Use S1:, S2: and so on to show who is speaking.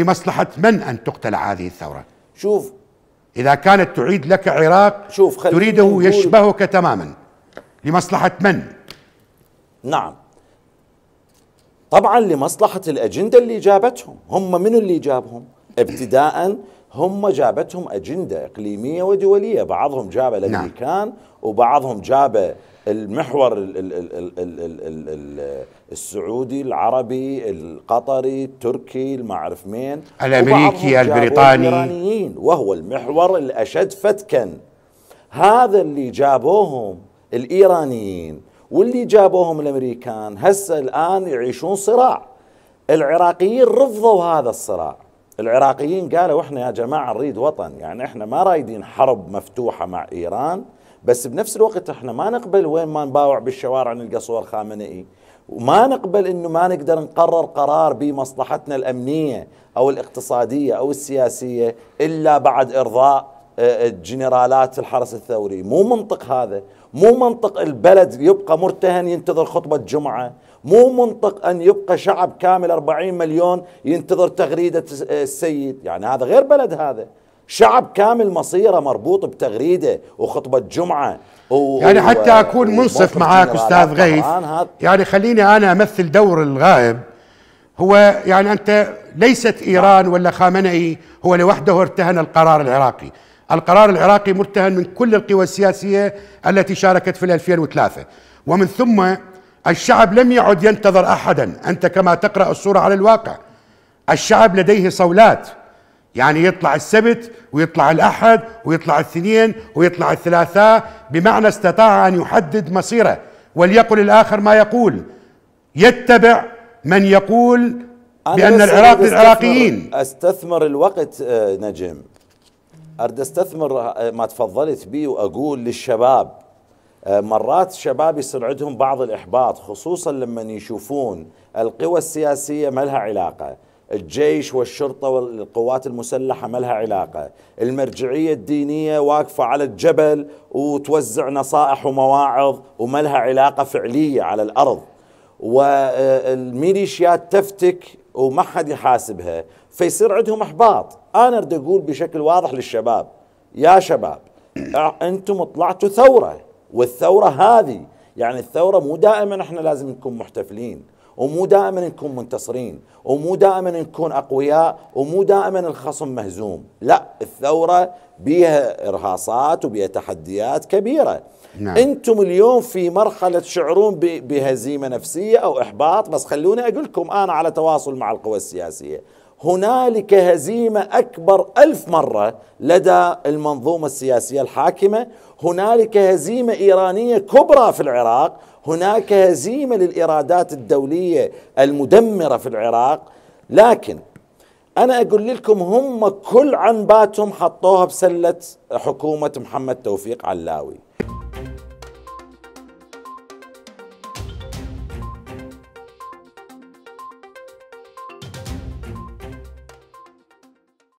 S1: لمصلحة من أن تقتل هذه الثورة.
S2: شوف.
S1: إذا كانت تعيد لك عراق
S2: شوف
S1: تريده يشبهك تماما. لمصلحة من؟
S2: نعم. طبعا لمصلحة الأجندة اللي جابتهم. هم منو اللي جابهم؟ ابتداء هم جابتهم أجندة إقليمية ودولية. بعضهم جاب نعم. الأمريكان نعم. وبعضهم جاب المحور ال ال ال ال ال ال ال السعودي العربي القطري التركي ما أعرف مين
S1: الأمريكي البريطاني.
S2: وهو المحور الأشد فتكا. هذا اللي جابوهم الإيرانيين واللي جابوهم الأمريكان هسه الآن يعيشون صراع. العراقيين رفضوا هذا الصراع. العراقيين قالوا إحنا يا جماعة نريد وطن يعني إحنا ما رايدين حرب مفتوحة مع إيران بس بنفس الوقت إحنا ما نقبل وين ما نباوع بالشوارع نلقى صور خامنئي. وما نقبل إنه ما نقدر نقرر قرار بمصلحتنا الأمنية أو الاقتصادية أو السياسية إلا بعد إرضاء آه، جنرالات الحرس الثوري. مو منطق هذا. مو منطق البلد يبقى مرتهن ينتظر خطبة جمعة. مو منطق أن يبقى شعب كامل 40 مليون ينتظر تغريدة السيد. يعني هذا غير بلد هذا. شعب كامل مصيره مربوط بتغريده وخطبة جمعة
S1: و يعني حتى أكون منصف معاك أستاذ غيث. يعني خليني أنا أمثل دور الغائب. هو يعني أنت ليست إيران ولا خامنئي هو لوحده ارتهن القرار العراقي. القرار العراقي مرتهن من كل القوى السياسية التي شاركت في 2003 ومن ثم الشعب لم يعد ينتظر احدا. أنت كما تقرأ الصورة على الواقع. الشعب لديه صولات. يعني يطلع السبت ويطلع الأحد ويطلع الاثنين ويطلع الثلاثاء بمعنى استطاع أن يحدد مصيره وليقل الآخر ما يقول. يتبع من يقول بأن العراق للعراقيين.
S2: أستثمر الوقت آه، نجم أرد أستثمر آه، ما تفضلت به وأقول للشباب. آه، مرات الشباب يصير عندهم بعض الإحباط خصوصا لما يشوفون القوى السياسية ما لها علاقة. الجيش والشرطة والقوات المسلحة ما لها علاقة. المرجعية الدينية واقفة على الجبل وتوزع نصائح ومواعظ وما لها علاقة فعلية على الأرض. والميليشيات تفتك وما حد يحاسبها فيصير عندهم أحباط. أنا أريد أقول بشكل واضح للشباب يا شباب أنتم طلعتوا ثورة والثورة هذه يعني الثورة مو دائما إحنا لازم نكون محتفلين. ومو دائما نكون منتصرين ومو دائما نكون أقوياء ومو دائما الخصم مهزوم. لا الثورة بيها إرهاصات وبيها تحديات كبيرة. نعم. أنتم اليوم في مرحلة تشعرون بهزيمة نفسية أو إحباط بس خلوني أقول لكم أنا على تواصل مع القوى السياسية. هنالك هزيمة أكبر ألف مرة لدى المنظومة السياسية الحاكمة. هنالك هزيمة إيرانية كبرى في العراق. هناك هزيمة للإرادات الدولية المدمرة في العراق. لكن أنا أقول لكم هم كل عنباتهم حطوها بسلة حكومة محمد توفيق علاوي.